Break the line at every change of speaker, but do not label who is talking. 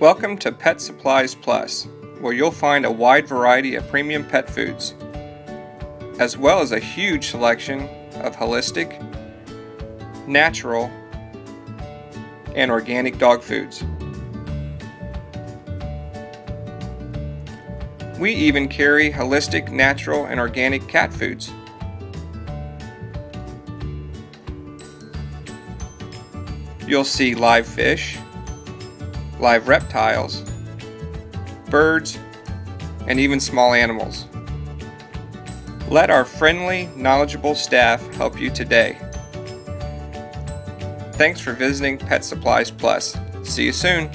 Welcome to Pet Supplies Plus, where you'll find a wide variety of premium pet foods, as well as a huge selection of holistic, natural, and organic dog foods. We even carry holistic, natural, and organic cat foods. You'll see live fish, live reptiles, birds, and even small animals. Let our friendly, knowledgeable staff help you today. Thanks for visiting Pet Supplies Plus. See you soon.